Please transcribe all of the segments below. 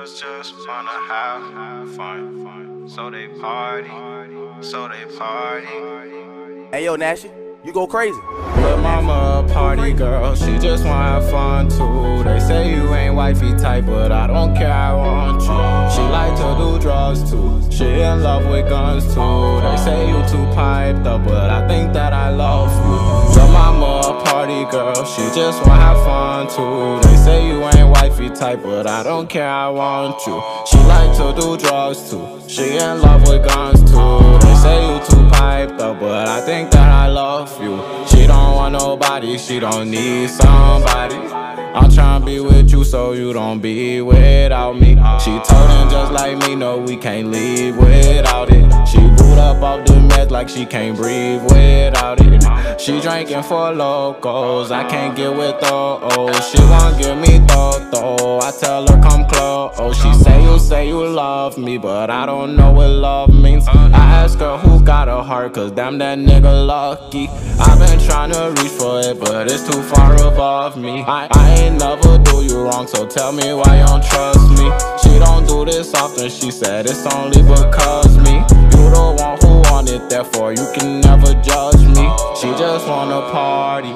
girls just wanna have fun. So they party, so they party. Hey yo, Nashy, you go crazy. But mama a party girl, she just wanna have fun too. They say you ain't wifey type, but I don't care, I want you. She like to do drugs too, she in love with guns too. They say you too piped up, but party girl, she just wanna have fun too. They say you ain't wifey type, but I don't care, I want you. She like to do drugs too, she in love with guns too. They say you too piped up, but I think that I love you. She don't want nobody, she don't need somebody. I'm tryna be with you so you don't be without me. She told him just like me, no, we can't leave without it. She like she can't breathe without it. She drinking for locals, I can't get with those. She won't give me thought though, I tell her come close. She say you say you love me, but I don't know what love means. I ask her who got a heart, cause damn that nigga lucky. I've been trying to reach for it, but it's too far above me. I, I ain't never do you wrong, so tell me why you don't trust me. She don't do this often, she said it's only because me. You the one who therefore you can never judge me. She just wanna party,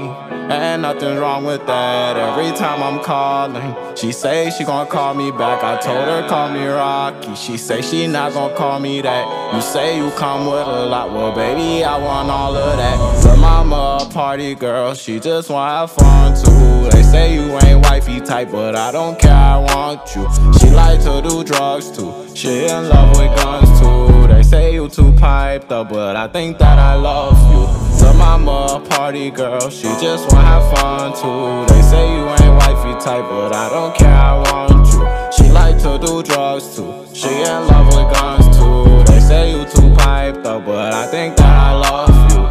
and nothing's wrong with that. Every time I'm calling, she say she gon' call me back. I told her call me Rocky. She say she not gon' call me that. You say you come with a lot, well baby I want all of that. But mama a party girl, she just wanna have fun too. They say you ain't wifey type, but I don't care, I want you. She like to do drugs too. She in love with guns too. They say you too piped up, but I think that I love you. So mama a party girl, she just wanna have fun too. They say you ain't wifey type, but I don't care, I want you. She like to do drugs too. She in love with guns too. They say you too piped up, but I think that I love you.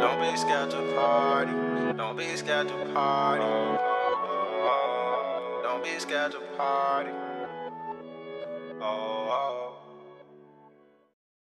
Don't be scared to party. Don't be scared to party. Don't be scared to party. oh. Oh.